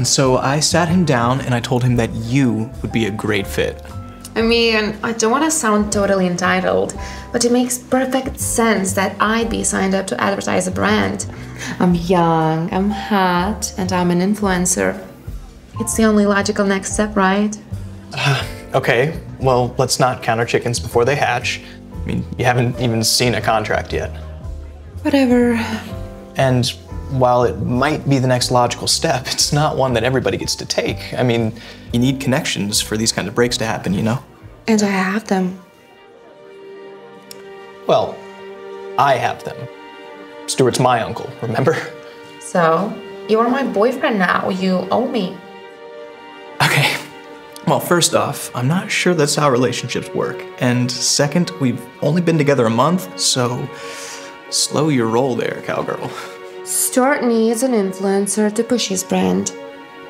And so I sat him down and I told him that you would be a great fit. I mean, I don't want to sound totally entitled, but it makes perfect sense that I'd be signed up to advertise a brand. I'm young, I'm hot, and I'm an influencer. It's the only logical next step, right? Okay, well, let's not count our chickens before they hatch. I mean, you haven't even seen a contract yet. Whatever. And while it might be the next logical step, it's not one that everybody gets to take. I mean, you need connections for these kind of breaks to happen, you know? And I have them. Well, I have them. Stuart's my uncle, remember? So, you're my boyfriend now. You owe me. Okay. Well, first off, I'm not sure that's how relationships work. And second, we've only been together a month, so slow your roll there, cowgirl. Stuart needs an influencer to push his brand.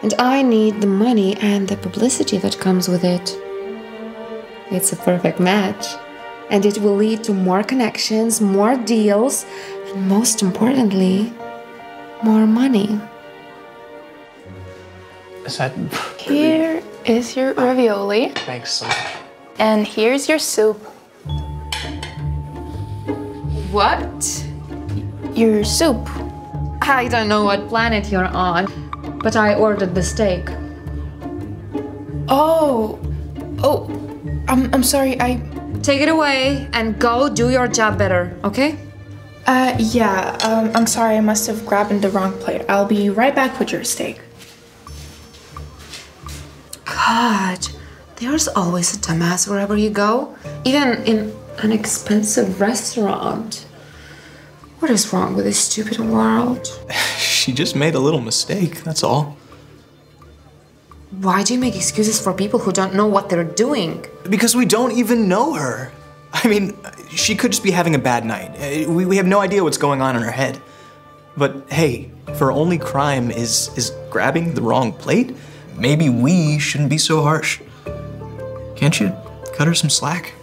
And I need the money and the publicity that comes with it. It's a perfect match. And it will lead to more connections, more deals, and most importantly, more money. Is that. Here is your ravioli, Thanks so much. and here's your soup. What? Your soup. I don't know what planet you're on, but I ordered the steak. Oh, oh, I'm, I'm sorry. I, Take it away and go do your job better, okay? uh, yeah. Um, I'm sorry. I must have grabbed the wrong plate. I'll be right back with your steak. God, there's always a dumbass wherever you go, even in an expensive restaurant. What is wrong with this stupid world? She just made a little mistake, that's all. Why do you make excuses for people who don't know what they're doing? Because we don't even know her. I mean, she could just be having a bad night. Uh, We, we have no idea what's going on in her head. But hey, if her only crime is is grabbing the wrong plate, maybe we shouldn't be so harsh. Can't you cut her some slack?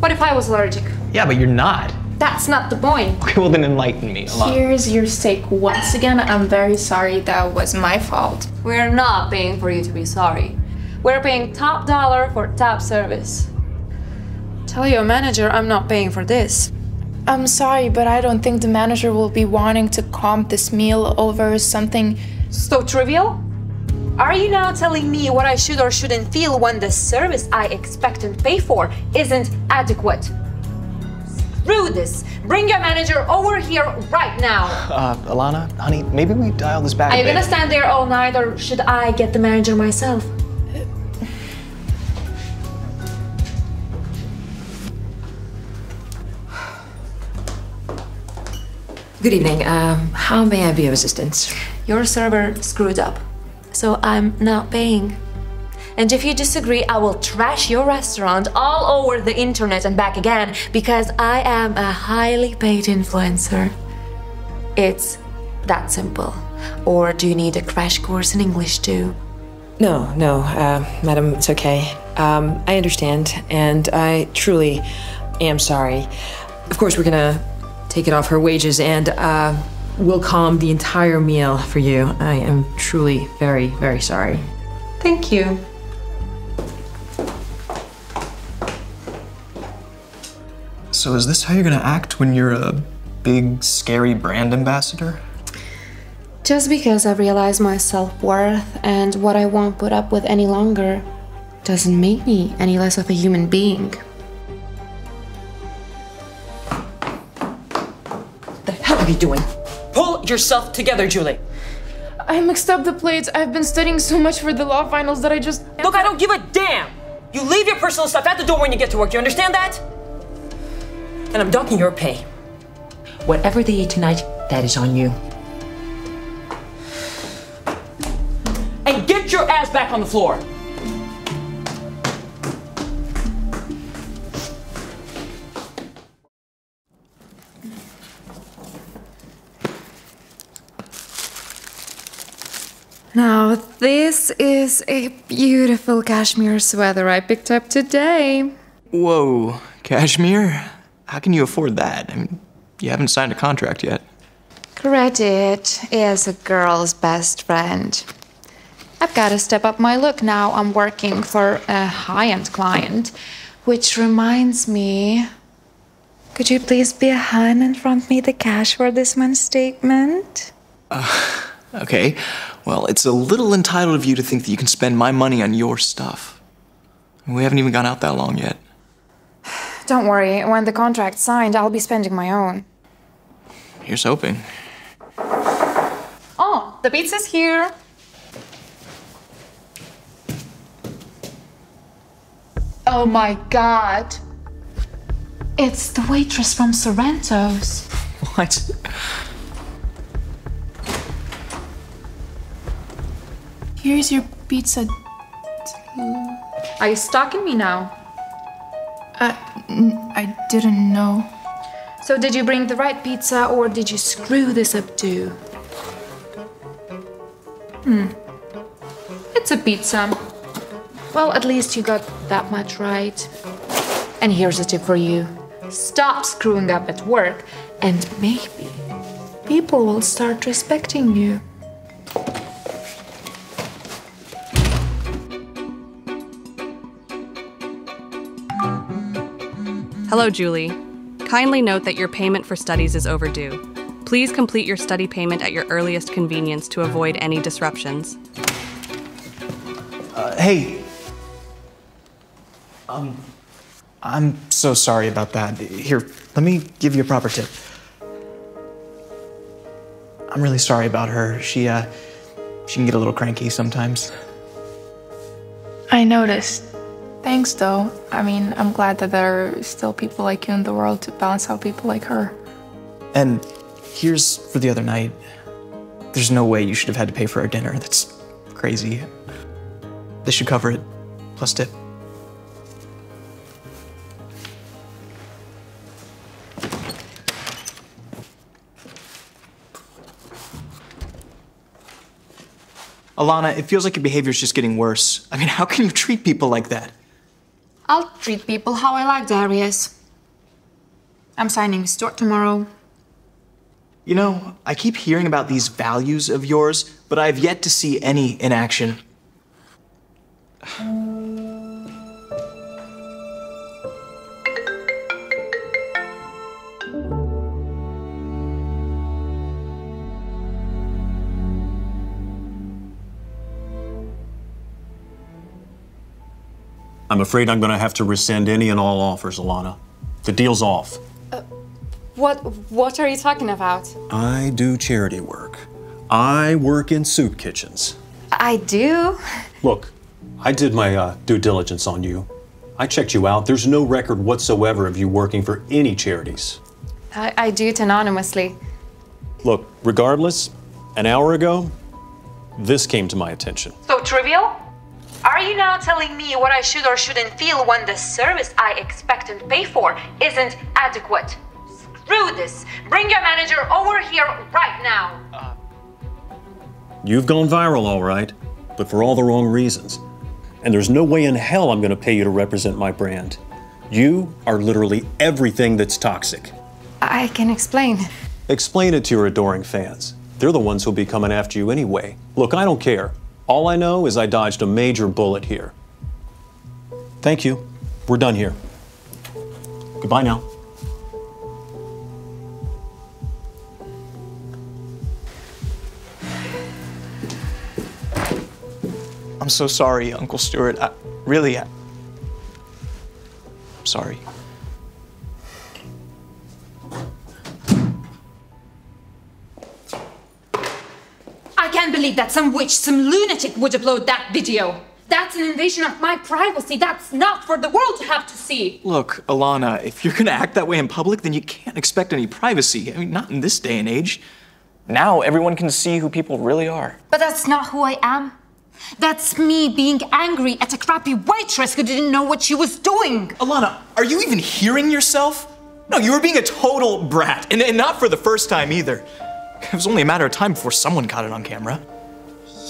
What if I was allergic? Yeah, but you're not. That's not the point. Okay, well then enlighten me a lot. Here's your steak once again. I'm very sorry. That was my fault. We're not paying for you to be sorry. We're paying top dollar for top service. Tell your manager I'm not paying for this. I'm sorry, but I don't think the manager will be wanting to comp this meal over something. So trivial? Are you now telling me what I should or shouldn't feel when the service I expect and pay for isn't adequate? Screw this! Bring your manager over here right now! Uh, Alana, honey, maybe we dial this back Are a you bit. gonna stand there all night or should I get the manager myself? Good evening. Um, how may I be of assistance? Your server screwed up, so I'm not paying. And if you disagree, I will trash your restaurant all over the internet and back again because I am a highly paid influencer. It's that simple. Or do you need a crash course in English too? No, no, uh, madam, it's okay. Um, I understand, and I truly am sorry. Of course, we're gonna take it off her wages, and uh, we'll calm the entire meal for you. I am truly very, very sorry. Thank you. So is this how you're gonna act when you're a big, scary brand ambassador? Just because I realize my self worth and what I won't put up with any longer doesn't make me any less of a human being. What the hell are you doing? Pull yourself together, Julie. I mixed up the plates. I've been studying so much for the law finals that I just. Look, I don't give a damn. You leave your personal stuff at the door when you get to work. You understand that? And I'm docking your pay. Whatever they eat tonight, that is on you. And get your ass back on the floor. Now, this is a beautiful cashmere sweater I picked up today. Whoa, cashmere? How can you afford that? I mean, you haven't signed a contract yet. Credit is a girl's best friend. I've got to step up my look now. I'm working for a high end client. Which reminds me. Could you please be a hun and front me the cash for this month's statement? Uh, okay, well, it's a little entitled of you to think that you can spend my money on your stuff. We haven't even gone out that long yet. Don't worry, when the contract's signed, I'll be spending my own. Here's hoping. Oh, the pizza's here. Oh my god. It's the waitress from Sorrento's. What? Here's your pizza. Are you stalking me now? Uh, I didn't know. So, did you bring the right pizza or did you screw this up too? Hmm. It's a pizza. Well, at least you got that much right. And here's a tip for you stop screwing up at work, and maybe people will start respecting you. Hello, Julie. Kindly note that your payment for studies is overdue. Please complete your study payment at your earliest convenience to avoid any disruptions. Uh, hey. Um, I'm so sorry about that. Here, let me give you a proper tip. I'm really sorry about her. She, uh, she can get a little cranky sometimes. I noticed. Thanks, though. I mean, I'm glad that there are still people like you in the world to balance out people like her. And here's for the other night. There's no way you should have had to pay for our dinner. That's crazy. This should cover it, plus tip. Alana, it feels like your behavior is just getting worse. I mean, how can you treat people like that? I'll treat people how I like, Darius. I'm signing store tomorrow. You know, I keep hearing about these values of yours, but I've yet to see any in action. I'm afraid I'm going to have to rescind any and all offers, Alana. The deal's off. What what are you talking about? I do charity work. I work in soup kitchens. I do. Look, I did my uh, due diligence on you. I checked you out. There's no record whatsoever of you working for any charities. I, I do it anonymously. Look, regardless, an hour ago, this came to my attention. So trivial? Are you now telling me what I should or shouldn't feel when the service I expect and pay for isn't adequate? Screw this! Bring your manager over here right now! You've gone viral, all right, but for all the wrong reasons. And there's no way in hell I'm going to pay you to represent my brand. You are literally everything that's toxic. I can explain. Explain it to your adoring fans. They're the ones who'll be coming after you anyway. Look, I don't care. All I know is I dodged a major bullet here. Thank you. We're done here. Goodbye now. I'm so sorry, Uncle Stuart. I, really, I, I'm sorry. Believe that some witch, some lunatic would upload that video. That's an invasion of my privacy. That's not for the world to have to see. Look, Alana, if you're gonna act that way in public, then you can't expect any privacy. I mean, not in this day and age. Now everyone can see who people really are. But that's not who I am. That's me being angry at a crappy waitress who didn't know what she was doing. Alana, are you even hearing yourself? No, you were being a total brat, and, and not for the first time either. It was only a matter of time before someone caught it on camera.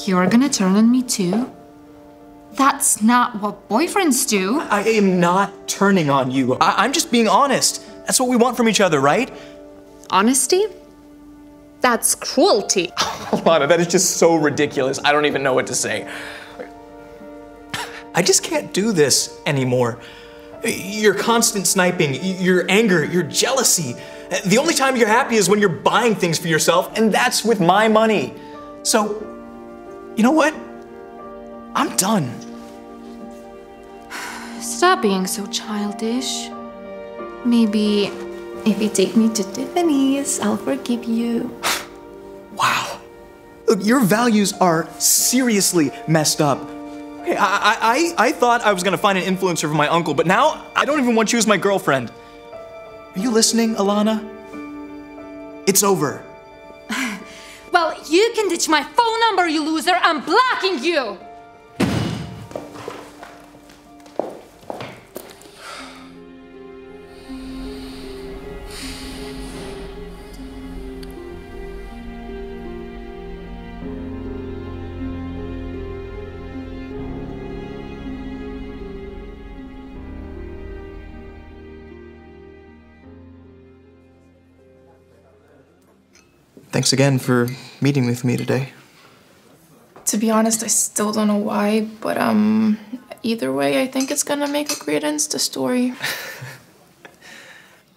You're gonna turn on me too? That's not what boyfriends do. I am not turning on you. I- I'm just being honest. That's what we want from each other, right? Honesty? That's cruelty. Alana, that is just so ridiculous. I don't even know what to say. I just can't do this anymore. Your constant sniping, your anger, your jealousy. The only time you're happy is when you're buying things for yourself, and that's with my money. So, you know what? I'm done. Stop being so childish. Maybe if you take me to Tiffany's, I'll forgive you. Wow. Look, your values are seriously messed up. Okay, I, I, I thought I was gonna find an influencer for my uncle, but now I don't even want you as my girlfriend. Are you listening, Alana? It's over. You can ditch my phone number, you loser. I'm blocking you. Thanks again for meeting with me today. To be honest, I still don't know why, but um, either way, I think it's gonna make a great Insta story.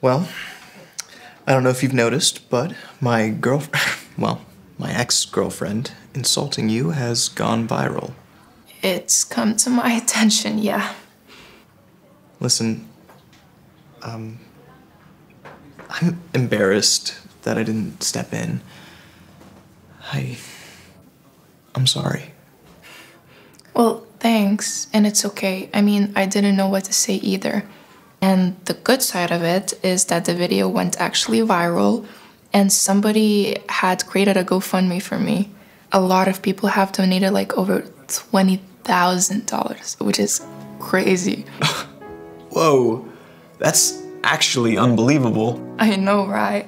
Well, I don't know if you've noticed, but my girl, well, my ex-girlfriend insulting you has gone viral. It's come to my attention, yeah. Listen, um, I'm embarrassed that I didn't step in. I, I'm sorry. Well, thanks, and it's okay. I mean, I didn't know what to say either. And the good side of it is that the video went actually viral, and somebody had created a GoFundMe for me. A lot of people have donated like over $20,000, which is crazy. Whoa, that's actually unbelievable. I know, right?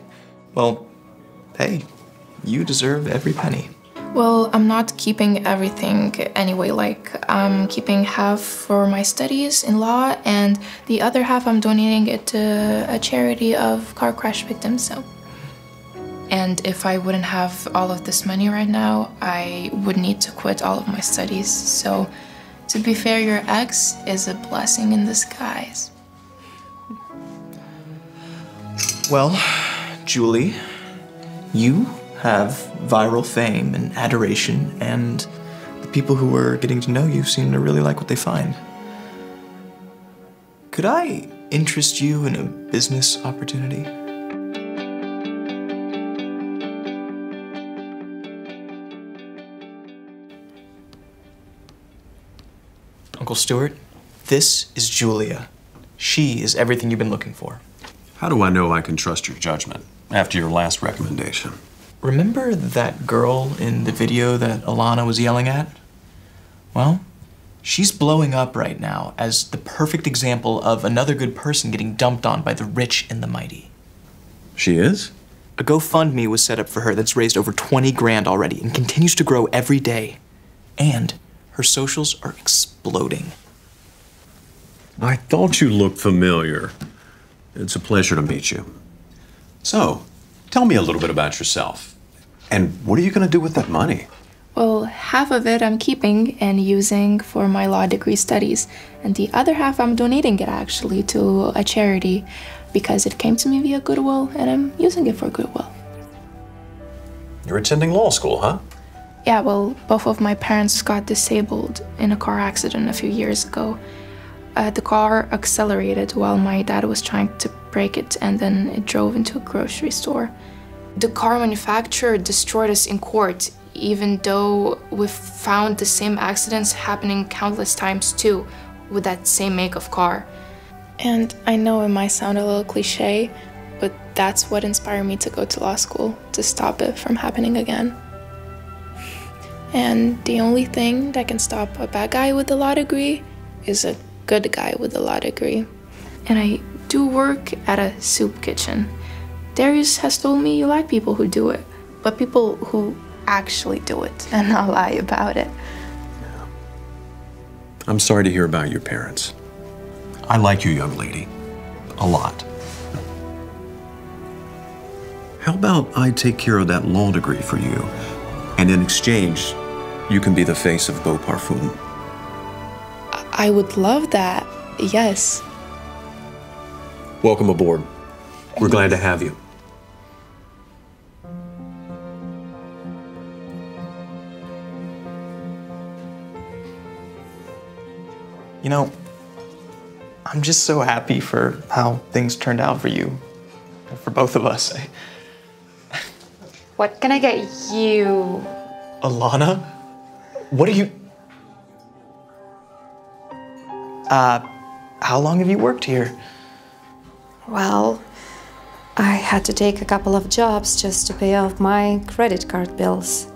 Well, hey, you deserve every penny. Well, I'm not keeping everything anyway. Like, I'm keeping half for my studies in law, and the other half I'm donating it to a charity of car crash victims. So, and if I wouldn't have all of this money right now, I would need to quit all of my studies. So, to be fair, your ex is a blessing in disguise. Well, Julie, you have viral fame and adoration, and the people who are getting to know you seem to really like what they find. Could I interest you in a business opportunity? Uncle Stuart, this is Julia. She is everything you've been looking for. How do I know I can trust your judgment after your last recommendation? Remember that girl in the video that Alana was yelling at? Well, she's blowing up right now as the perfect example of another good person getting dumped on by the rich and the mighty. She is? A GoFundMe was set up for her that's raised over 20 grand already and continues to grow every day. And her socials are exploding. I thought you looked familiar. It's a pleasure to meet you. So, tell me a little bit about yourself. And what are you going to do with that money? Well, half of it I'm keeping and using for my law degree studies, and the other half I'm donating it actually to a charity because it came to me via Goodwill and I'm using it for Goodwill. You're attending law school, huh? Yeah, well, both of my parents got disabled in a car accident a few years ago. Uh, the car accelerated while my dad was trying to brake it, and then it drove into a grocery store. The car manufacturer destroyed us in court, even though we've found the same accidents happening countless times too, with that same make of car. And I know it might sound a little cliche, but that's what inspired me to go to law school, to stop it from happening again. And the only thing that can stop a bad guy with a law degree is a good guy with a law degree. And I do work at a soup kitchen. Darius has told me you like people who do it, but people who actually do it and not lie about it. I'm sorry to hear about your parents. I like you, young lady. A lot. How about I take care of that law degree for you? And in exchange, you can be the face of Beau Parfum. I would love that. Yes. Welcome aboard. We're glad to have you. You know, I'm just so happy for how things turned out for you, for both of us. What can I get you? Alana? What are you. Uh, how long have you worked here? Well, I had to take a couple of jobs just to pay off my credit card bills.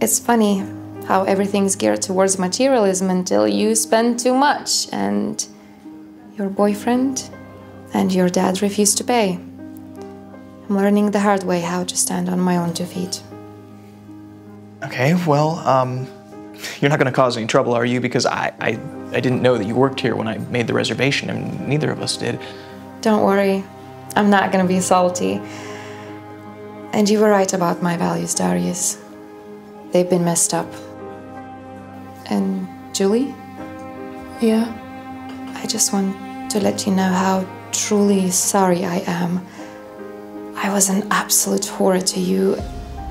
It's funny how everything's geared towards materialism until you spend too much and your boyfriend and your dad refuse to pay. I'm learning the hard way how to stand on my own two feet. Okay, well, um, you're not gonna cause any trouble, are you? Because I, I, I didn't know that you worked here when I made the reservation, and neither of us did. Don't worry, I'm not gonna be salty. And you were right about my values, Darius. They've been messed up. And Julie, Yeah. I just want to let you know how truly sorry I am. I was an absolute horror to you.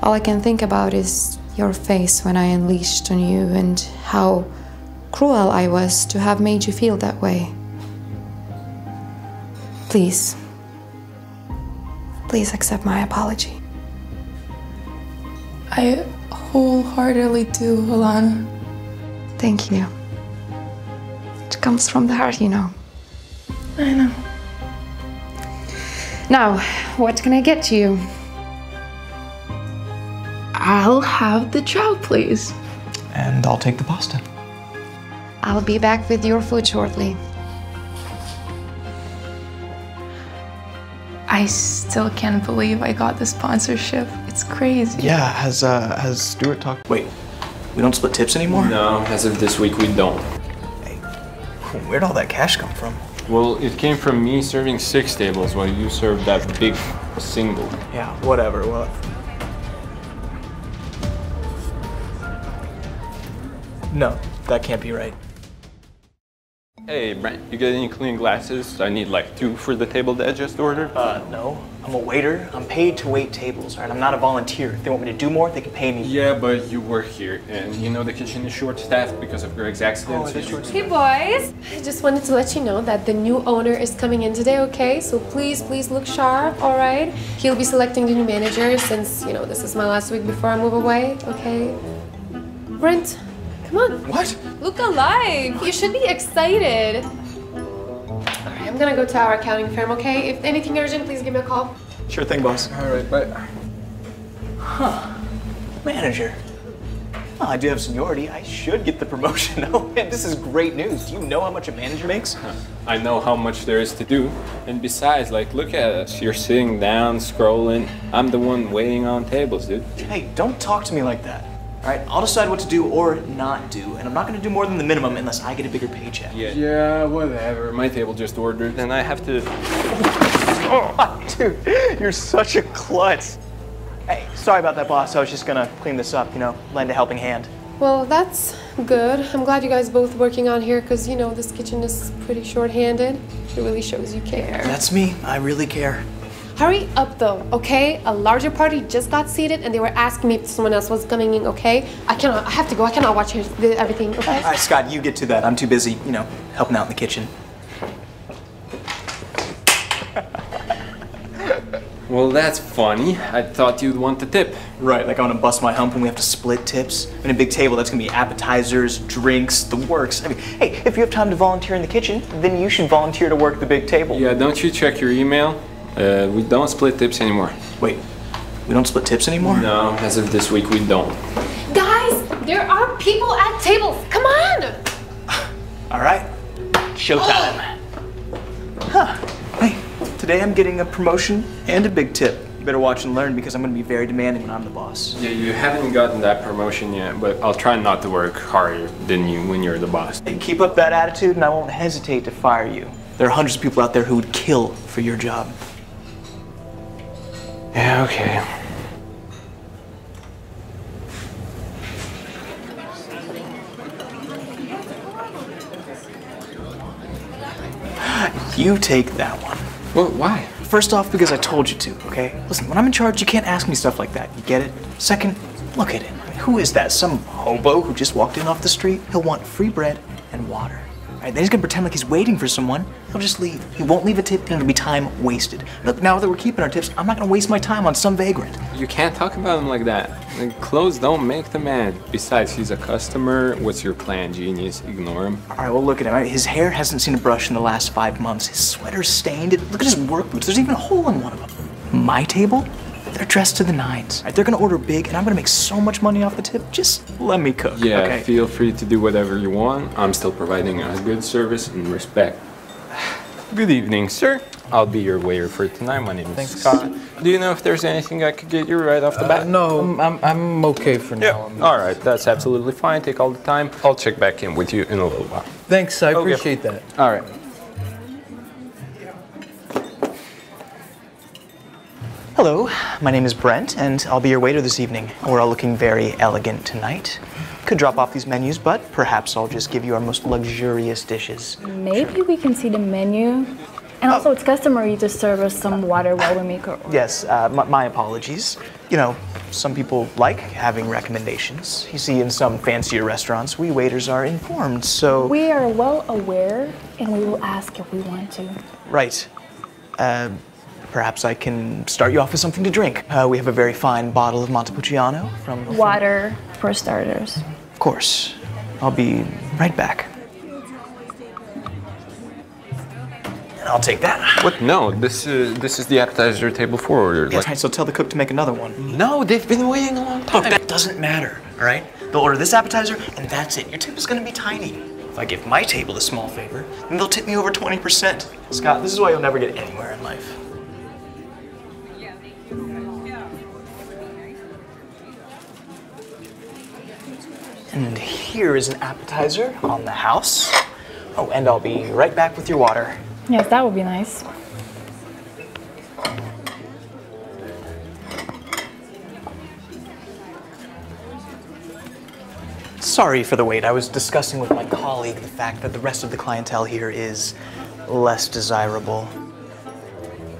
All I can think about is your face when I unleashed on you and how cruel I was to have made you feel that way. Please, please accept my apology. I wholeheartedly do, Alana. Thank you. It comes from the heart, you know. I know. Now, what can I get to you? I'll have the trout, please. And I'll take the pasta. I'll be back with your food shortly. I still can't believe I got the sponsorship. It's crazy. Yeah, has uh, has Stuart talked? Wait, we don't split tips anymore. No, as of this week, we don't. Hey, where'd all that cash come from? Well, it came from me serving six tables while you served that big single. Yeah, whatever. Well. No, that can't be right. Hey, Brent, you got any clean glasses? I need like two for the table that I just ordered. Uh, no. I'm a waiter. I'm paid to wait tables, alright? I'm not a volunteer. If they want me to do more, they can pay me. Yeah, but you work here, and you know the kitchen is short-staffed because of Greg's accident. Oh, so it is you- short- Hey boys! I just wanted to let you know that the new owner is coming in today, okay? So please, please look sharp, alright? He'll be selecting the new manager since, you know, this is my last week before I move away, okay? Brent, come on. What? Look alive! You should be excited. Alright, I'm gonna go to our accounting firm, okay? If anything urgent, please give me a call. Sure thing, boss. Alright, but huh. Manager. Well, I do have seniority. I should get the promotion. Oh man, this is great news. Do you know how much a manager makes? I know how much there is to do. And besides, like, look at us. You're sitting down, scrolling. I'm the one waiting on tables, dude. Hey, don't talk to me like that. All right, I'll decide what to do or not do, and I'm not gonna do more than the minimum unless I get a bigger paycheck. Yeah. Yeah, whatever. My table just ordered, and I have to. Oh, dude, you're such a klutz. Hey, sorry about that, boss. I was just gonna clean this up, you know, lend a helping hand. Well, that's good. I'm glad you guys both working on here because, you know, this kitchen is pretty short-handed. It really shows you care. That's me. I really care. Hurry up though, okay? A larger party just got seated and they were asking me if someone else was coming in, okay? I cannot, I have to go. I cannot watch everything, okay? All right, Scott, you get to that. I'm too busy, you know, helping out in the kitchen. Well, that's funny. I thought you'd want the tip. Right, like I want to bust my hump when we have to split tips. And a big table, that's gonna be appetizers, drinks, the works. I mean, hey, if you have time to volunteer in the kitchen, then you should volunteer to work the big table. Yeah, don't you check your email? Uh, we don't split tips anymore. Wait, we don't split tips anymore? No, as of this week, we don't. Guys, there are people at tables. Come on! All right, showtime. huh. Hey, today I'm getting a promotion and a big tip. You better watch and learn because I'm gonna be very demanding when I'm the boss. Yeah, you haven't gotten that promotion yet, but I'll try not to work harder than you when you're the boss. Hey, keep up that attitude and I won't hesitate to fire you. There are hundreds of people out there who would kill for your job. Yeah, okay. You take that one. Well, why? First off, because I told you to, okay? Listen, when I'm in charge, you can't ask me stuff like that. You get it? Second, look at him. Who is that? Some hobo who just walked in off the street? He'll want free bread and water. Right, then he's gonna pretend like he's waiting for someone. He'll just leave. He won't leave a tip, and it'll be time wasted. Look, now that we're keeping our tips, I'm not gonna waste my time on some vagrant. You can't talk about him like that. Like, clothes don't make the man. Besides, he's a customer. What's your plan, genius? Ignore him. All right, well, look at him. His hair hasn't seen a brush in the last five months. His sweater's stained. Look at his work boots. There's even a hole in one of them. My table? They're dressed to the nines. Right, they're gonna order big, and I'm gonna make so much money off the tip. Just let me cook. Yeah, okay? feel free to do whatever you want. I'm still providing a good service and respect. Good evening, sir. I'll be your waiter for tonight. My name is Thanks. Scott. Do you know if there's anything I could get you right off the Uh, bat? no, I'm, I'm, I'm okay for now. I'm- All right, that's absolutely fine. Take all the time. I'll check back in with you in a little while. Thanks, I Okay. appreciate that. All right. Hello, my name is Brent, and I'll be your waiter this evening. We're all looking very elegant tonight. Could drop off these menus, but perhaps I'll just give you our most luxurious dishes. Maybe we can see the menu. And also, it's customary to serve us some water while we make our. Yes, uh, my, my apologies. You know, some people like having recommendations. You see, in some fancier restaurants, we waiters are informed, so. We are well aware, and we will ask if we want to. Right. Uh, perhaps I can start you off with something to drink. Uh, we have a very fine bottle of Montepulciano from. from- Water for starters. Of course. I'll be right back. And I'll take that. What? No, this is this is the appetizer table for order. That's right, so tell the cook to make another one. No, they've been waiting a long time. Look, that doesn't matter, all right? They'll order this appetizer, and that's it. Your tip is gonna be tiny. If I give my table a small favor, then they'll tip me over 20%. Scott, this is why you'll never get anywhere in life. And here is an appetizer on the house. Oh, and I'll be right back with your water. Yes, that would be nice. Sorry for the wait. I was discussing with my colleague the fact that the rest of the clientele here is less desirable.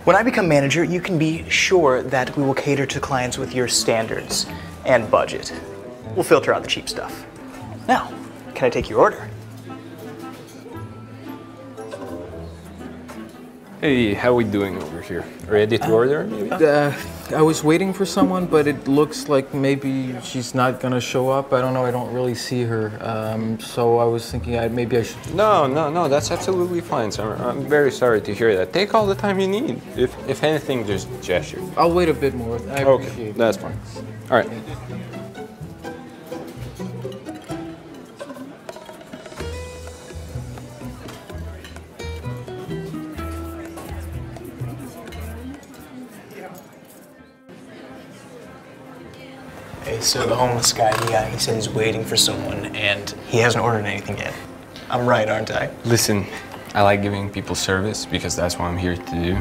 When I become manager, you can be sure that we will cater to clients with your standards and budget. We'll filter out the cheap stuff. Now, can I take your order? Hey, how are we doing over here? Ready to order? Maybe? Uh, I was waiting for someone, but it looks like maybe she's not gonna show up. I don't know. I don't really see her. Um, so I was thinking I, maybe I should. No, no, no. That's absolutely fine, sir. I'm very sorry to hear that. Take all the time you need. If if anything, just gesture. I'll wait a bit more. I Okay, that's fine. All right. So the homeless guy, he, uh, he said he's waiting for someone, and he hasn't ordered anything yet. I'm right, aren't I? Listen, I like giving people service because that's what I'm here to do.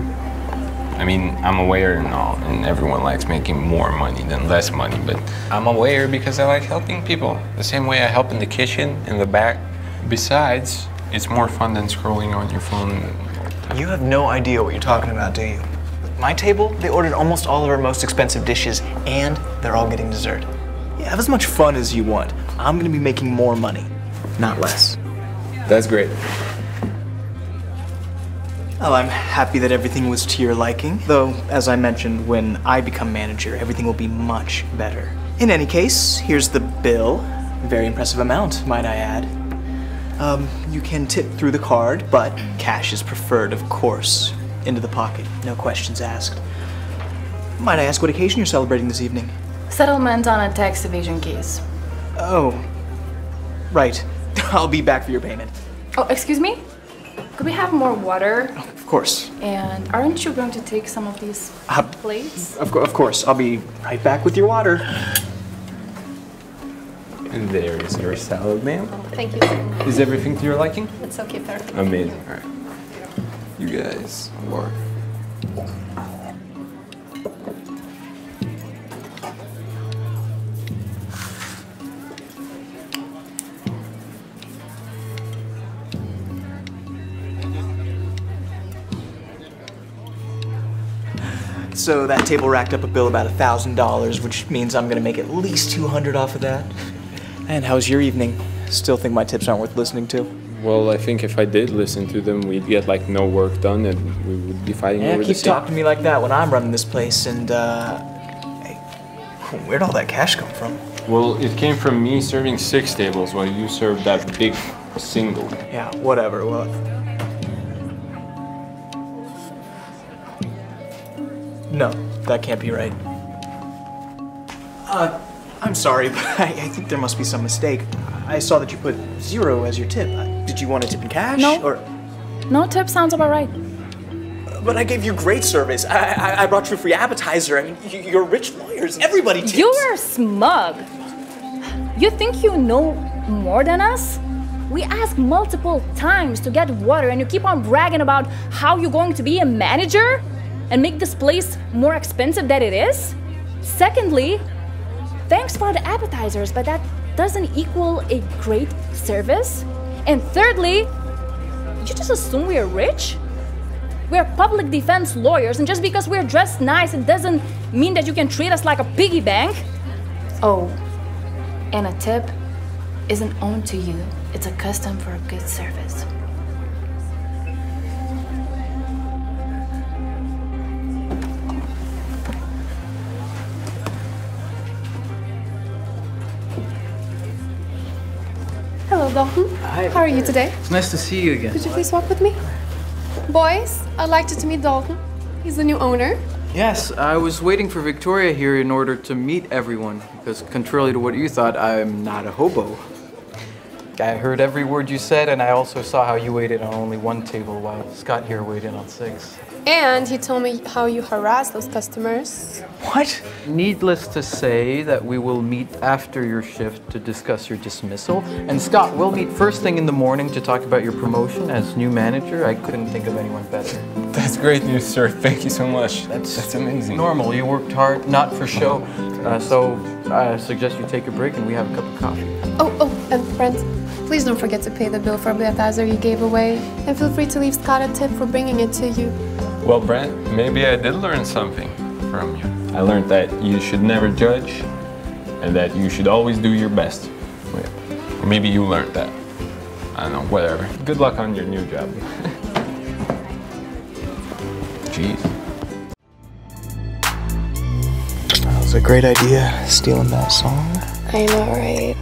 I mean, I'm aware and all, and everyone likes making more money than less money, but I'm aware because I like helping people. The same way I help in the kitchen, in the back. Besides, it's more fun than scrolling on your phone. You have no idea what you're talking about, do you? My table, they ordered almost all of our most expensive dishes, and they're all getting dessert. Yeah, have as much fun as you want. I'm gonna be making more money, not less. That's great. Well, I'm happy that everything was to your liking, though, as I mentioned, when I become manager, everything will be much better. In any case, here's the bill. Very impressive amount, might I add. Um, you can tip through the card, but cash is preferred, of course. Into the pocket, no questions asked. Might I ask what occasion you're celebrating this evening? Settlement on a tax evasion case. Oh, right. I'll be back for your payment. Oh, excuse me? Could we have more water? Of course. And aren't you going to take some of these Uh, plates? Of, cour- of course. I'll be right back with your water. And there is your salad, ma'am. Thank you. Is everything to your liking? It's okay, sir. Amazing. All right you guys were. So that table racked up a bill about $1,000, which means I'm gonna make at least 200 off of that. And how's your evening? Still think my tips aren't worth listening to? Well, I think if I did listen to them, we'd get like no work done and we would be fighting Yeah, over keep the same. talking to me like that when I'm running this place. And uh, hey, where'd all that cash come from? Well, it came from me serving six tables while you served that big single. Yeah, whatever. Well, no, that can't be right. Uh, I'm sorry, but I, I think there must be some mistake. I saw that you put zero as your tip. Uh, Did you want a tip in cash? No. Or, No tip sounds about right. but I gave you great service. I, I, I brought you a free appetizer. I mean, you, you're rich lawyers. Everybody tips. You are smug. You think you know more than us? We ask multiple times to get water, and you keep on bragging about how you're going to be a manager and make this place more expensive than it is. Secondly, thanks for the appetizers, but that doesn't equal a great service. And thirdly, you just assume we're rich? We're public defense lawyers, and just because we're dressed nice, it doesn't mean that you can treat us like a piggy bank. Oh, and a tip isn't owed to you, it's a custom for a good service. Dalton. Hi. How are you today? It's nice to see you again. Could you please walk with me? Boys, I'd like you to meet Dalton. He's the new owner. Yes, I was waiting for Victoria here in order to meet everyone, because contrary to what you thought, I'm not a hobo. I heard every word you said, and I also saw how you waited on only one table while Scott here waited on six. And he told me how you harass those customers. What? Needless to say that we will meet after your shift to discuss your dismissal. And Scott, we'll meet first thing in the morning to talk about your promotion as new manager. I couldn't think of anyone better. That's great news, sir. Thank you so much. That's, That's amazing. normal. You worked hard, not for show. Uh, so I suggest you take a break and we have a cup of coffee. Oh, oh, and friends, please don't forget to pay the bill for the appetizer you gave away. And feel free to leave Scott a tip for bringing it to you. Well, Brent, maybe I did learn something from you. I learned that you should never judge and that you should always do your best. Wait, Or maybe you learned that. I don't know, whatever. Good luck on your new job. Jeez. That was a great idea, stealing that song. I know, right?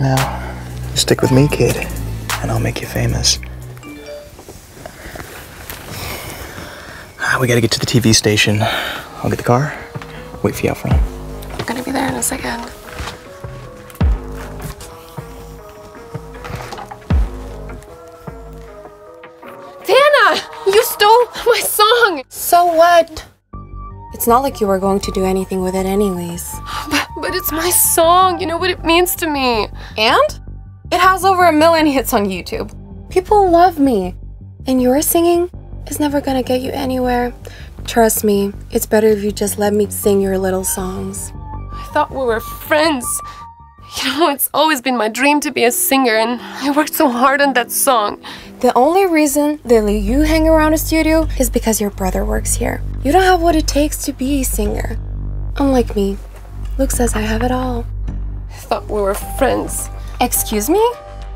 Now, you stick with me, kid, and I'll make you famous. Ah, We gotta get to the TV station. I'll get the car. Wait for you out front. I'm gonna be there in a second. Tana! You stole my song! So what? It's not like you were going to do anything with it, anyways. But, but it's my song. You know what it means to me. And? It has over a million hits on YouTube. People love me. And your singing is never gonna get you anywhere. Trust me, it's better if you just let me sing your little songs. I thought we were friends. You know, it's always been my dream to be a singer, and I worked so hard on that song. The only reason they let you hang around a studio is because your brother works here. You don't have what it takes to be a singer. Unlike me. Luke says I have it all. I thought we were friends. Excuse me?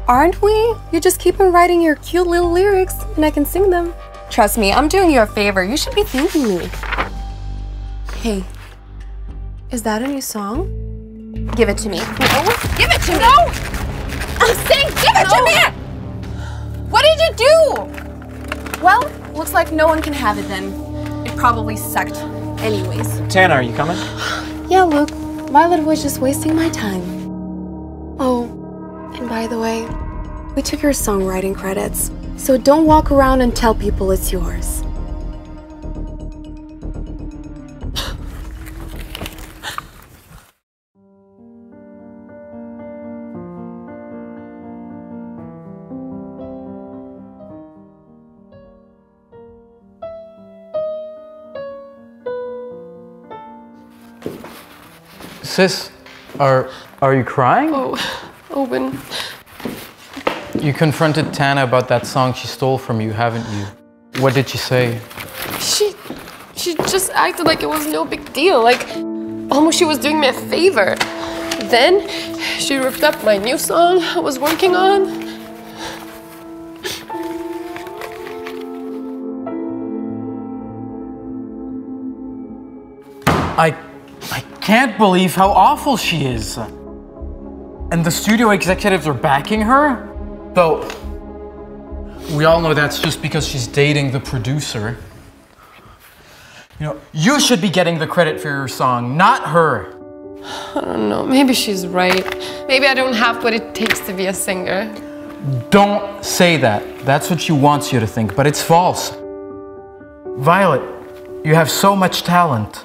Aren't we? You just keep on writing your cute little lyrics and I can sing them. Trust me, I'm doing you a favor. You should be thanking me. Hey, is that a new song? Give it to me. No! Give it to me! No! I'm saying give it to me! What did you do? Well, looks like no one can have it then. It probably sucked. Anyways. Tana, are you coming? Yeah, Luke. Violet was just wasting my time. Oh, and by the way, we took your songwriting credits, so don't walk around and tell people it's yours. Sis, are are you crying? Oh, Owen. You confronted Tana about that song she stole from you, haven't you? What did she say? She. She just acted like it was no big deal, like almost she was doing me a favor. Then she ripped up my new song I was working on. I, I can't believe how awful she is. And the studio executives are backing her? Though, we all know that's just because she's dating the producer. You know, you should be getting the credit for your song, not her. I don't know, maybe she's right. Maybe I don't have what it takes to be a singer. Don't say that. That's what she wants you to think, but it's false. Violet, you have so much talent.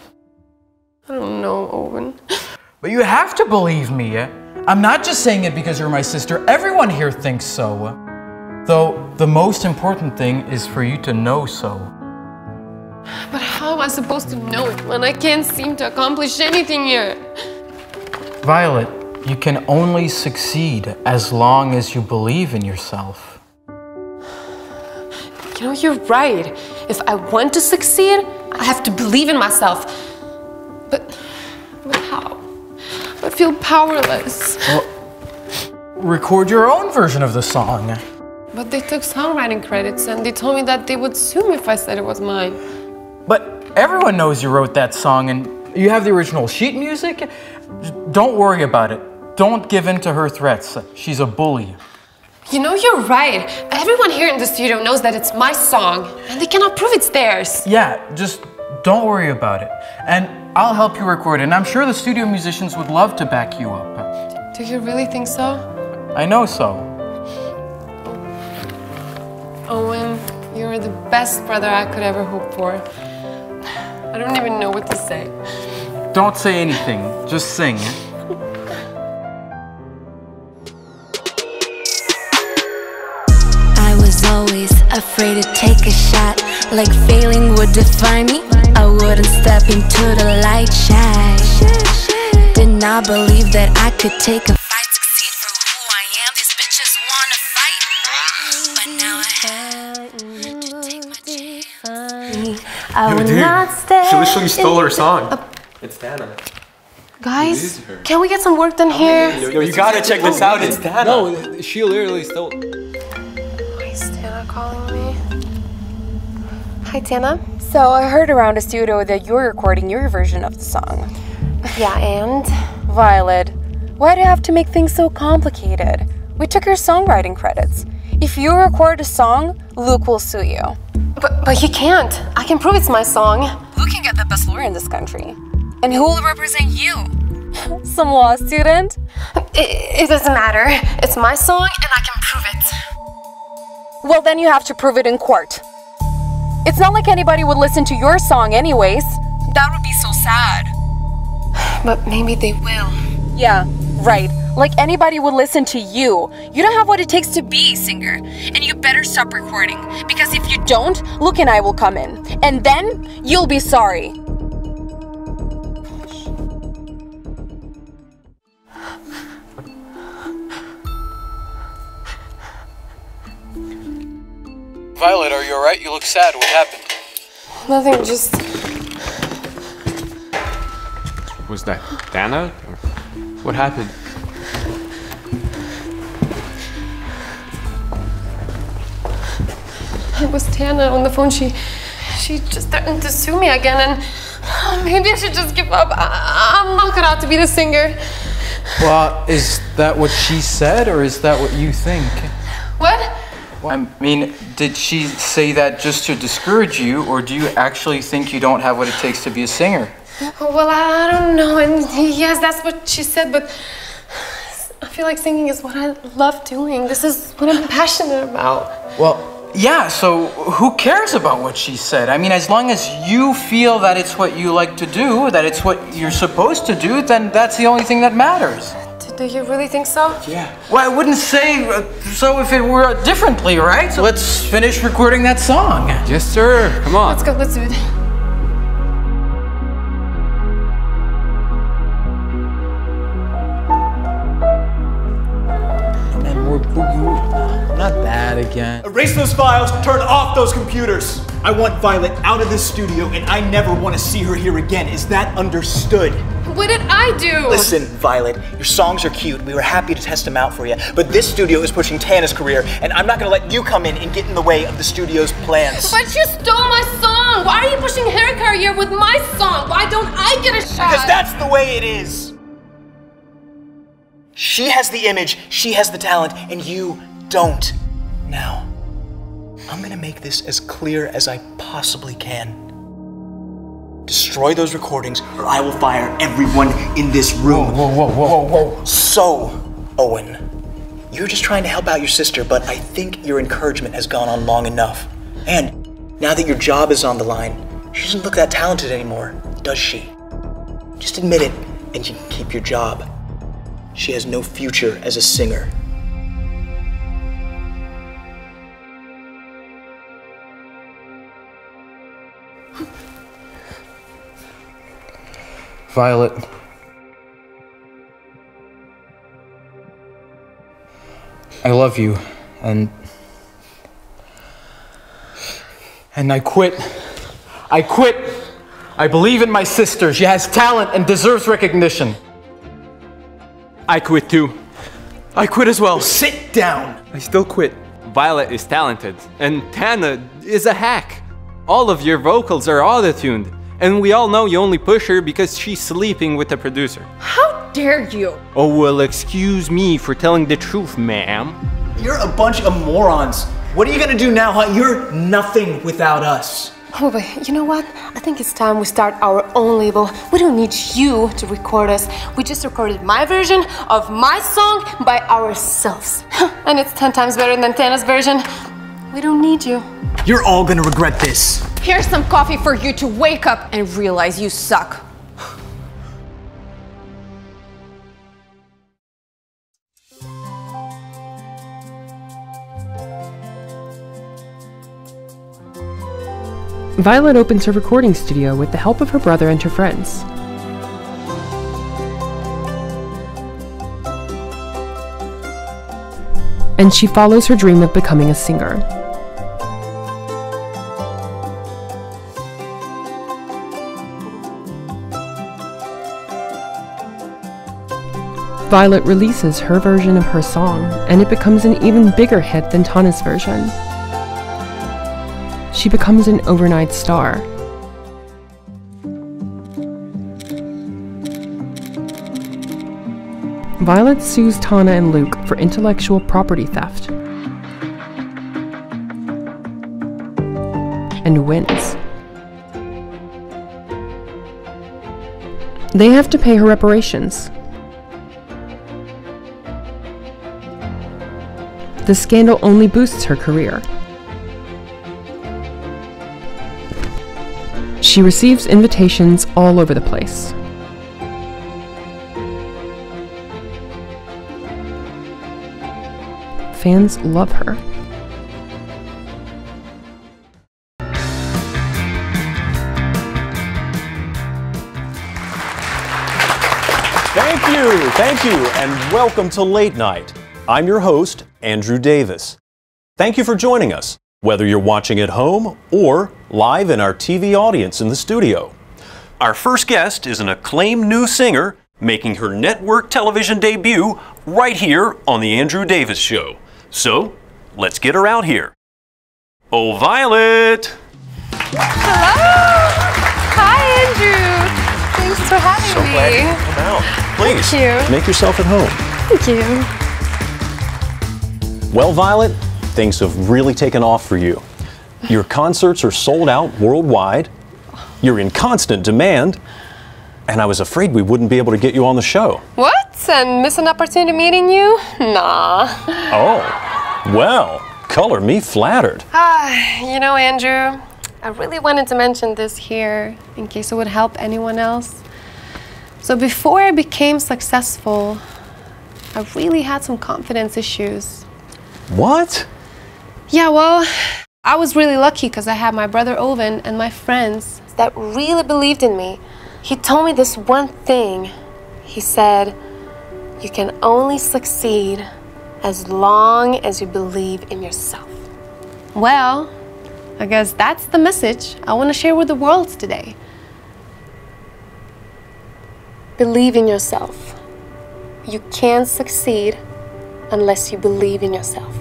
I don't know, Owen. But you have to believe me. eh? I'm not just saying it because you're my sister. Everyone here thinks so. Though the most important thing is for you to know so. But how am I supposed to know it when I can't seem to accomplish anything here? Violet, you can only succeed as long as you believe in yourself. You know, you're right. If I want to succeed, I have to believe in myself. But, but how? I feel powerless. Well, Record your own version of the song. But they took songwriting credits and they told me that they would sue me if I said it was mine. But everyone knows you wrote that song and you have the original sheet music. Don't worry about it. Don't give in to her threats. She's a bully. You know, you're right. Everyone here in the studio knows that it's my song, and they cannot prove it's theirs. Yeah, just don't worry about it. And I'll help you record. And I'm sure the studio musicians would love to back you up. Do you really think so? I know so. Owen, you're the best brother I could ever hope for. I don't even know what to say. Don't say anything, just sing. Always afraid to take a shot, like failing would define me. I wouldn't step into the light shy. Did not believe that I could take a fight, succeed for who I am. These bitches wanna fight, but now I have to take my chance. I Yo, will not stay. She literally stole her song. It's Dana. Guys, can we get some work done here? Yo, you gotta check this out. It's Dana. No, she literally stole. Is Tana calling me? Hi, Tana. So I heard around the studio that you're recording your version of the song. Yeah, and? Violet, why do you have to make things so complicated? We took your songwriting credits. If you record a song, Luke will sue you. But, but he can't. I can prove it's my song. Luke can get the best lawyer in this country. And who will represent you? Some law student? It, it doesn't matter. It's my song, and I can prove it. Well, then you have to prove it in court. It's not like anybody would listen to your song, anyways. That would be so sad. But maybe they will. Yeah, right. Like anybody would listen to you. You don't have what it takes to be a singer. And you better stop recording. Because if you don't, Luke and I will come in. And then you'll be sorry. Violet, are you alright? You look sad. What happened? Nothing, just. Was that Dana? What happened? It was Tana on the phone. She, she just threatened to sue me again, and oh, maybe I should just give up. I, I'm not cut out to be the singer. Well, is that what she said, or is that what you think? What? I mean, did she say that just to discourage you, or do you actually think you don't have what it takes to be a singer? Well, I don't know. And yes, that's what she said, but I feel like singing is what I love doing. This is what I'm passionate about. Well, yeah, so who cares about what she said? I mean, as long as you feel that it's what you like to do, that it's what you're supposed to do, then that's the only thing that matters. Do you really think so? Yeah. Well, I wouldn't say uh, so if it were differently, right? So let's finish recording that song. Yes, sir. Come on. Let's go. Let's do it. And we're boogie. Not that again. Erase those files, turn off those computers. I want Violet out of this studio and I never want to see her here again. Is that understood? What did I do? Listen, Violet, your songs are cute. We were happy to test them out for you. But this studio is pushing Tana's career, and I'm not gonna let you come in and get in the way of the studio's plans. But you stole my song! Why are you pushing her career with my song? Why don't I get a shot? Because that's the way it is. She has the image, she has the talent, and you don't. Now, I'm gonna make this as clear as I possibly can. Destroy those recordings, or I will fire everyone in this room. Whoa, whoa, whoa, whoa, whoa. So, Owen, you're just trying to help out your sister, but I think your encouragement has gone on long enough. And now that your job is on the line, she doesn't look that talented anymore, does she? Just admit it, and you can keep your job. She has no future as a singer. Violet. I love you, and. And I quit. I quit. I believe in my sister. She has talent and deserves recognition. I quit too. I quit as well. Sit down! I still quit. Violet is talented, and Tana is a hack. All of your vocals are auto-tuned, and we all know you only push her because she's sleeping with the producer. How dare you? Oh, well, excuse me for telling the truth, ma'am. You're a bunch of morons. What are you gonna do now, huh? You're nothing without us. Oh, but you know what? I think it's time we start our own label. We don't need you to record us. We just recorded my version of my song by ourselves. and it's 10 times better than Tana's version. We don't need you. You're all gonna regret this. Here's some coffee for you to wake up and realize you suck. Violet opens her recording studio with the help of her brother and her friends. And she follows her dream of becoming a singer. Violet releases her version of her song, and it becomes an even bigger hit than Tana's version. She becomes an overnight star. Violet sues Tana and Luke for intellectual property theft and wins. They have to pay her reparations. The scandal only boosts her career. She receives invitations all over the place. Fans love her. Thank you, thank you, and welcome to Late Night. I'm your host, Andrew Davis. Thank you for joining us, whether you're watching at home or live in our TV audience in the studio. Our first guest is an acclaimed new singer making her network television debut right here on The Andrew Davis Show. So, let's get her out here. Oh, Violet! Hello! Hi, Andrew! Thanks for having So me. glad you could come out. Please, Thank you. make yourself at home. Thank you. Well, Violet, things have really taken off for you. Your concerts are sold out worldwide. You're in constant demand. And I was afraid we wouldn't be able to get you on the show. What? And miss an opportunity meeting you? Nah. Oh, well, color me flattered. Ah, you know, Andrew, I really wanted to mention this here in case it would help anyone else. So before I became successful, I really had some confidence issues. What? Yeah, well, I was really lucky because I had my brother Owen and my friends that really believed in me. He told me this one thing. He said, You can only succeed as long as you believe in yourself. Well, I guess that's the message I want to share with the world today. Believe in yourself. You can't succeed unless you believe in yourself.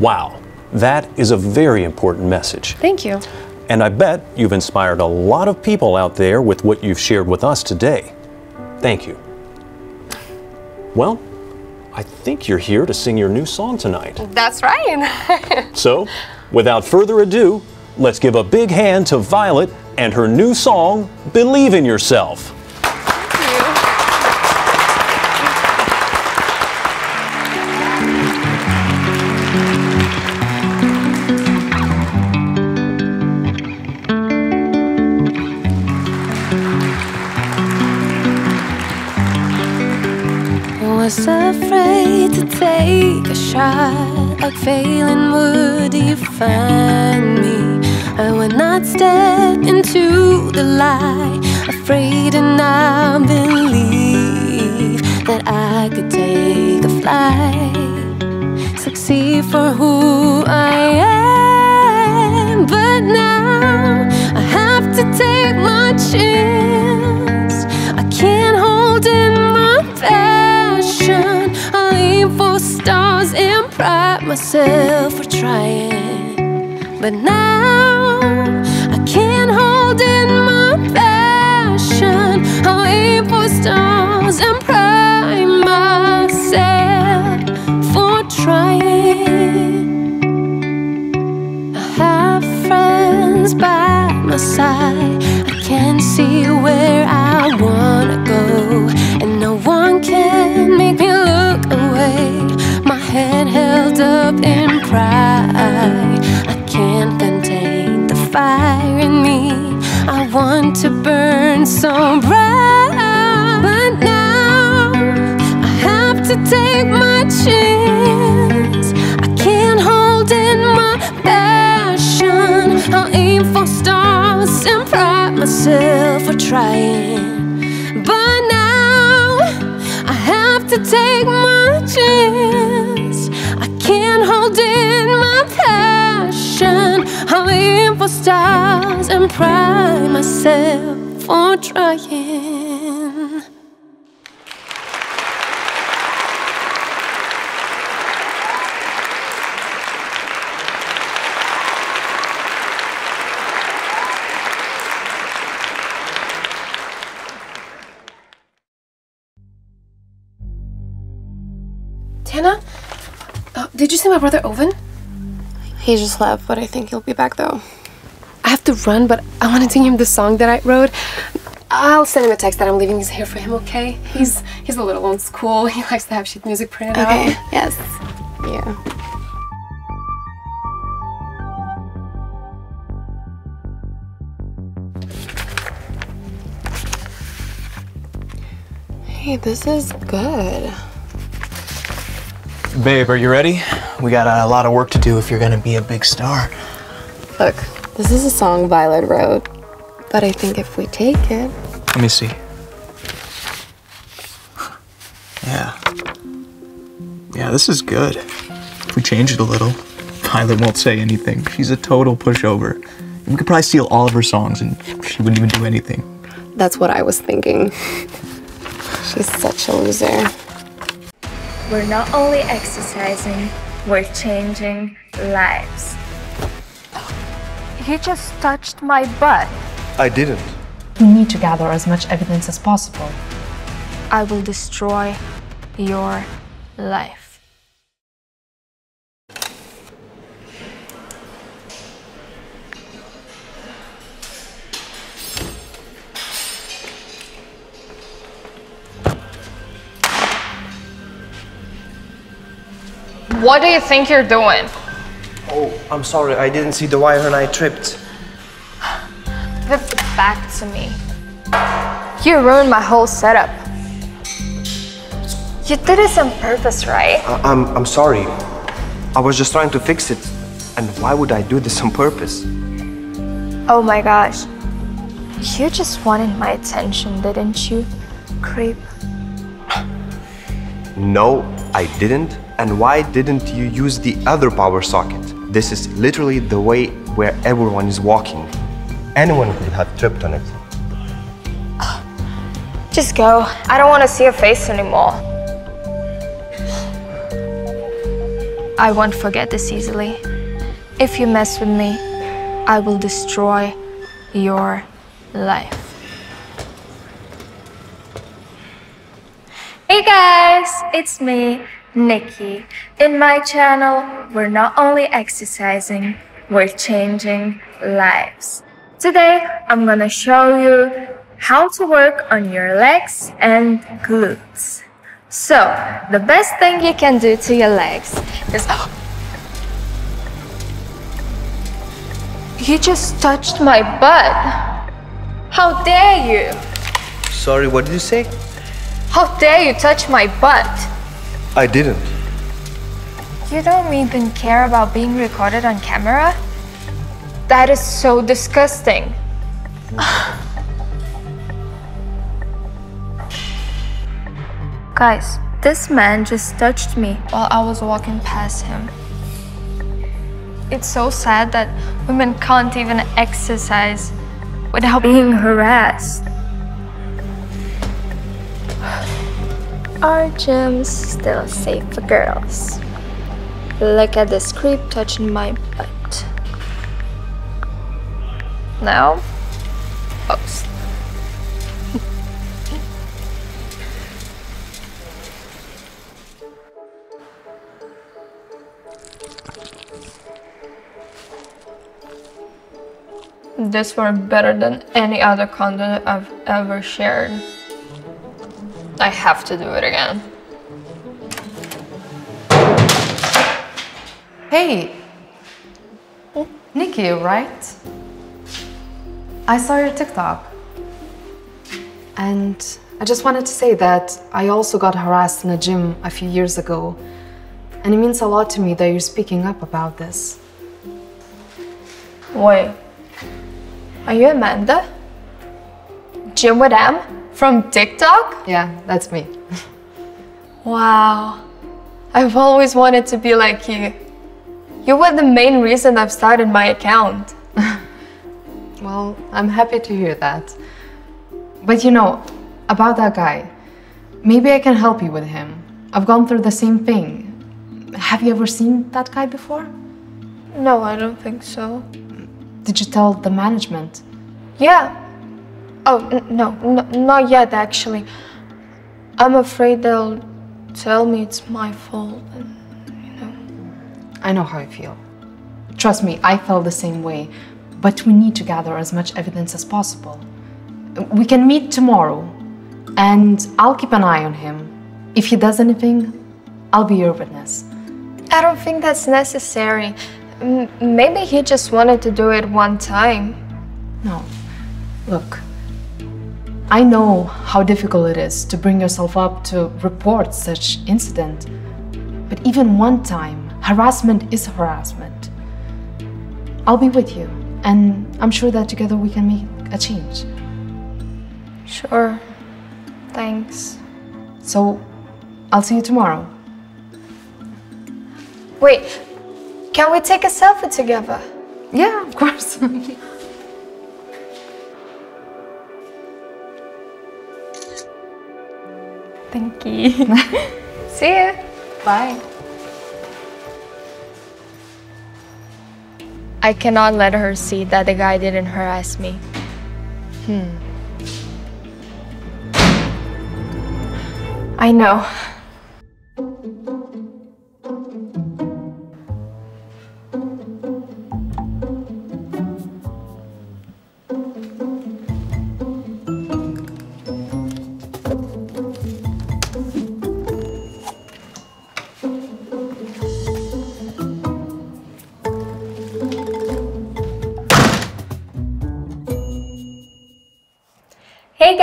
Wow, that is a very important message. Thank you. And I bet you've inspired a lot of people out there with what you've shared with us today. Thank you. Well, I think you're here to sing your new song tonight. That's right. So, without further ado, let's give a big hand to Violet and her new song, Believe in Yourself. Was afraid to take a shot like failing. Would define me? I would not step into the light afraid and I believe that I could take a flight. Succeed for who I am. But now I have to take my chance. I can't hold in my passion I aim for stars and pride myself for trying. But now I can't hold in my passion. I aim for stars and pride myself for trying. I have friends by my side. I can see where I wanna go make me look away. My head held up in pride. I can't contain the fire in me. I want to burn so bright. But now I have to take my chance. I can't hold in my passion. I'll aim for stars and pride myself for trying take my chance. I can't hold in my passion. I'll aim for stars and pride myself for trying did you see my brother Owen? He just left, but I think he'll be back though. I have to run, but I want to sing him the song that I wrote. I'll send him a text that I'm leaving his hair for him, okay? He's he's a little old school. He likes to have sheet music printed Okay, out. Yes. Yeah. Hey, this is good. Babe, are you ready? We got a lot of work to do if you're gonna be a big star. Look, this is a song Violet wrote, but I think if we take it, Let me see. Yeah. Yeah, this is good. If we change it a little, Violet won't say anything. She's a total pushover. We could probably steal all of her songs and she wouldn't even do anything. that's what I was thinking. She's such a loser. We're not only exercising, we're changing lives. He just touched my butt. I didn't. We need to gather as much evidence as possible. I will destroy your life. What do you think you're doing? Oh, I'm sorry. I didn't see the wire and I tripped. Give it back to me. You ruined my whole setup. You did this on purpose, right? I- I'm, I'm sorry. I was just trying to fix it. And why would I do this on purpose? Oh my gosh. You just wanted my attention, didn't you? Creep. No, I didn't. And why didn't you use the other power socket? This is literally the way where everyone is walking. Anyone could have tripped on it. Just go. I don't want to see your face anymore. I won't forget this easily. If you mess with me, I will destroy your life. Hey guys, it's me, Nikki. In my channel, we're not only exercising, we're changing lives. Today, I'm gonna show you how to work on your legs and glutes. So, the best thing you can do to your legs is. Oh. You just touched my butt. How dare you? Sorry, what did you say? How dare you touch my butt? I didn't. You don't even care about being recorded on camera? That is so disgusting. Guys, this man just touched me while I was walking past him. It's so sad that women can't even exercise without being harassed. Are gyms still safe for girls? Look at this creep touching my butt. Now, post. This were better than any other content I've ever shared. I have to do it again. Hey! Oh, Nikki, right? I saw your TikTok. And I just wanted to say that I also got harassed in a gym a few years ago. And it means a lot to me that you're speaking up about this. Wait. Are you Amanda? Gym with M? From TikTok? Yeah, that's me. Wow. I've always wanted to be like you. You were the main reason I've started my account. Well, I'm happy to hear that. But you know, about that guy, maybe I can help you with him. I've gone through the same thing. Have you ever seen that guy before? No, I don't think so. Did you tell the management? Yeah. Oh, n- no, not yet actually. I'm afraid they'll tell me it's my fault. And, I know how you feel. Trust me, I felt the same way. But we need to gather as much evidence as possible. We can meet tomorrow, and I'll keep an eye on him. If he does anything, I'll be your witness. I don't think that's necessary. M- maybe he just wanted to do it one time. No. Look, I know how difficult it is to bring yourself up to report such incident. But even one time, harassment is harassment. I'll be with you, and I'm sure that together we can make a change. Sure. Thanks. So, I'll see you tomorrow. Wait, can we take a selfie together? Yeah, of course. Thank you. See you. Bye. I cannot let her see that the guy didn't harass me. Hmm. I know.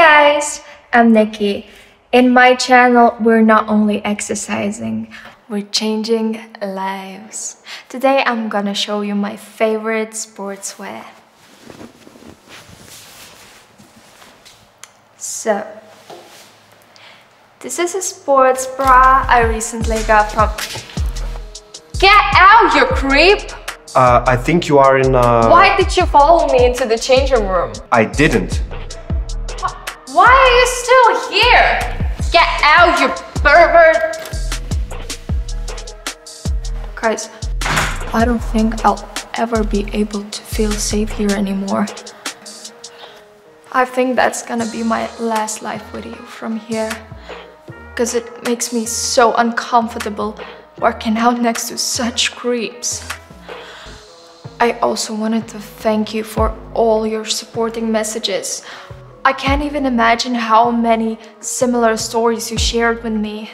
Guys, I'm Nikki. In my channel, we're not only exercising, we're changing lives. Today, I'm gonna show you my favorite sportswear. So, this is a sports bra I recently got from. Get out, you creep! Uh, I think you are in. Uh... Why did you follow me into the changing room? I didn't. Why are you still here? Get out, you pervert! Guys, I don't think I'll ever be able to feel safe here anymore. I think that's gonna be my last live video from here. Because it makes me so uncomfortable working out next to such creeps. I also wanted to thank you for all your supporting messages. I can't even imagine how many similar stories you shared with me.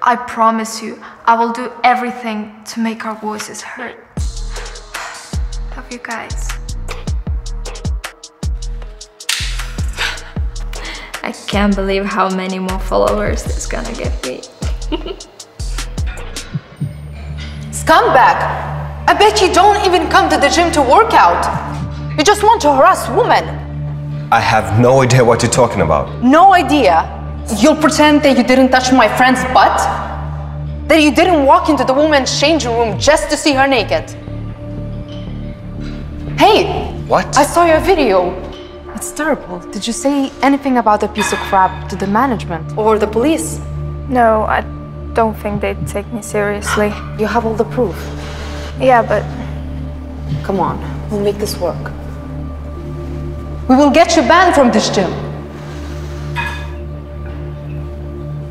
I promise you, I will do everything to make our voices heard. Love you guys. I can't believe how many more followers this gonna get me. Scumbag! I bet you don't even come to the gym to work out. You just want to harass women. I have no idea what you're talking about. No idea. You'll pretend that you didn't touch my friend's butt? That you didn't walk into the woman's changing room just to see her naked? Hey! What? I saw your video. It's terrible. Did you say anything about the piece of crap to the management or the police? No, I don't think they'd take me seriously. You have all the proof. Yeah, but Come on, we'll make this work. We will get you banned from this gym.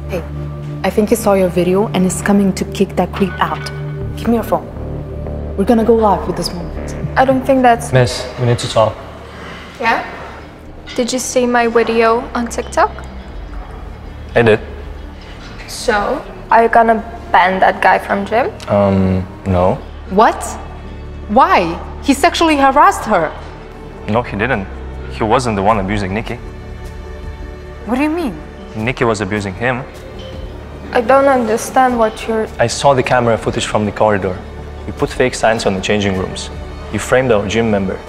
Hey, I think he saw your video and is coming to kick that creep out. Give me your phone. We're gonna go live with this moment. I don't think that's. Miss, we need to talk. Yeah? Did you see my video on TikTok? I did. So, are you gonna ban that guy from gym? Um, no. What? Why? He sexually harassed her. No, he didn't. He wasn't the one abusing Nikki. What do you mean? Nikki was abusing him. I don't understand what you're. I saw the camera footage from the corridor. You put fake signs on the changing rooms. You framed our gym member.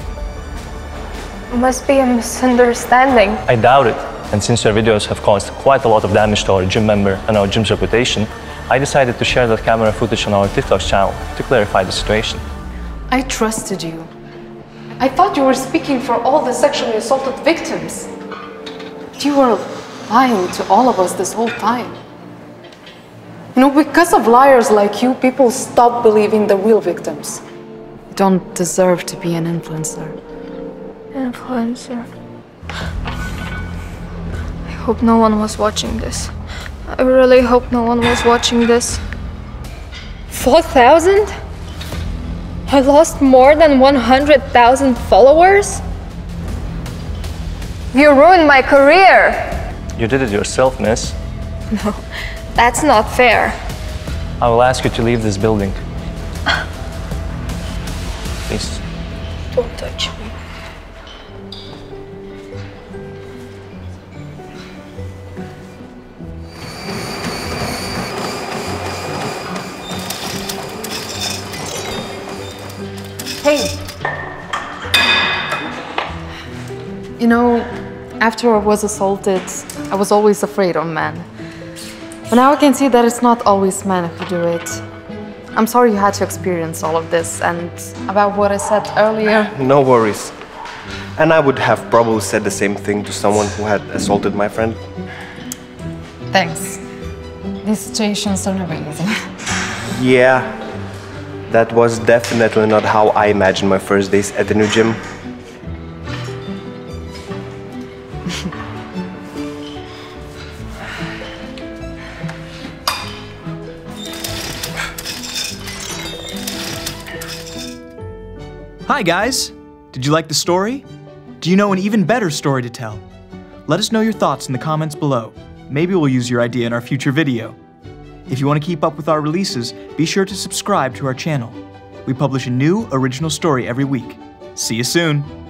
It must be a misunderstanding. I doubt it. And since your videos have caused quite a lot of damage to our gym member and our gym's reputation, I decided to share that camera footage on our TikTok channel to clarify the situation. I trusted you. I thought you were speaking for all the sexually assaulted victims. But you were lying to all of us this whole time. You know, because of liars like you, people stop believing the real victims. You don't deserve to be an influencer. Influencer. I hope no one was watching this. I really hope no one was watching this. 4,000? I lost more than 100,000 followers? You ruined my career! You did it yourself, miss. No, that's not fair. I will ask you to leave this building. After I was assaulted, I was always afraid of men. But now I can see that it's not always men who do it. I'm sorry you had to experience all of this, and about what I said earlier. No worries. And I would have probably said the same thing to someone who had assaulted my friend. Thanks. These situations are never easy. Yeah, that was definitely not how I imagined my first days at the new gym. Hi, guys! Did you like the story? Do you know an even better story to tell? Let us know your thoughts in the comments below. Maybe we'll use your idea in our future video. If you want to keep up with our releases, be sure to subscribe to our channel. We publish a new original story every week. See you soon!